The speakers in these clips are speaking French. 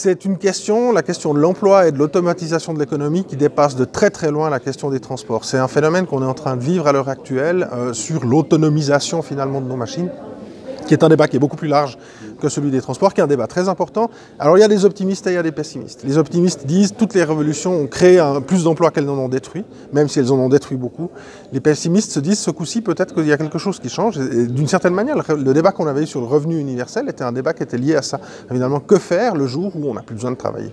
C'est une question, la question de l'emploi et de l'automatisation de l'économie qui dépasse de très très loin la question des transports. C'est un phénomène qu'on est en train de vivre à l'heure actuelle euh, sur l'autonomisation finalement de nos machines qui est un débat qui est beaucoup plus large que celui des transports, qui est un débat très important. Alors il y a des optimistes et il y a des pessimistes. Les optimistes disent toutes les révolutions ont créé un, plus d'emplois qu'elles n'en ont détruit, même si elles en ont détruit beaucoup. Les pessimistes se disent ce coup-ci peut-être qu'il y a quelque chose qui change. D'une certaine manière, le débat qu'on avait eu sur le revenu universel était un débat qui était lié à ça. Évidemment, que faire le jour où on n'a plus besoin de travailler?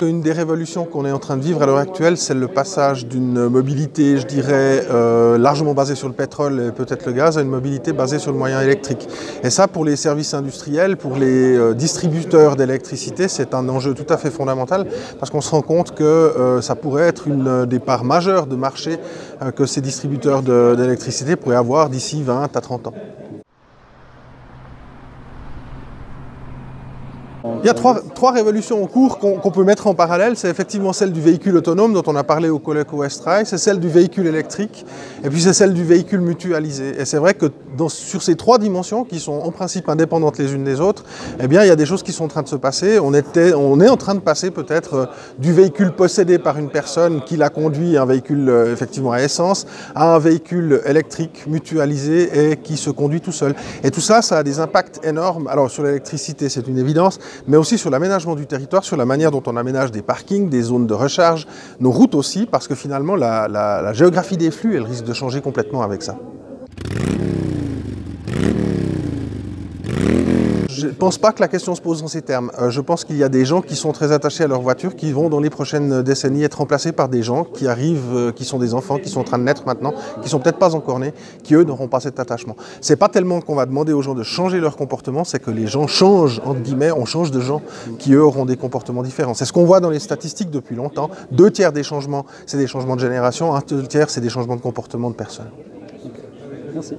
Une des révolutions qu'on est en train de vivre à l'heure actuelle, c'est le passage d'une mobilité, je dirais, euh, largement basée sur le pétrole et peut-être le gaz, à une mobilité basée sur le moyen électrique. Et ça, pour les services industriels, pour les euh, distributeurs d'électricité, c'est un enjeu tout à fait fondamental parce qu'on se rend compte que euh, ça pourrait être une des parts majeures de marché que ces distributeurs d'électricité pourraient avoir d'ici 20 à 30 ans. Il y a trois, révolutions en cours qu'on peut mettre en parallèle. C'est effectivement celle du véhicule autonome dont on a parlé au collègue Westray, c'est celle du véhicule électrique et puis c'est celle du véhicule mutualisé. Et c'est vrai que sur ces trois dimensions qui sont en principe indépendantes les unes des autres, eh il y a des choses qui sont en train de se passer. On est en train de passer peut-être euh, du véhicule possédé par une personne qui l'a conduit, un véhicule euh, effectivement à essence, à un véhicule électrique mutualisé et qui se conduit tout seul. Et tout ça, ça a des impacts énormes. Alors sur l'électricité, c'est une évidence, mais aussi sur l'aménagement du territoire, sur la manière dont on aménage des parkings, des zones de recharge, nos routes aussi, parce que finalement la, la géographie des flux, elle risque de changer complètement avec ça. Je ne pense pas que la question se pose en ces termes. Euh, je pense qu'il y a des gens qui sont très attachés à leur voiture, qui vont dans les prochaines décennies être remplacés par des gens qui arrivent, euh, qui sont des enfants, qui sont en train de naître maintenant, qui sont peut-être pas encore nés, qui eux n'auront pas cet attachement. C'est pas tellement qu'on va demander aux gens de changer leur comportement, c'est que les gens changent, entre guillemets, on change de gens qui eux auront des comportements différents. C'est ce qu'on voit dans les statistiques depuis longtemps. Deux tiers des changements, c'est des changements de génération, un tiers, c'est des changements de comportement de personnes. Merci.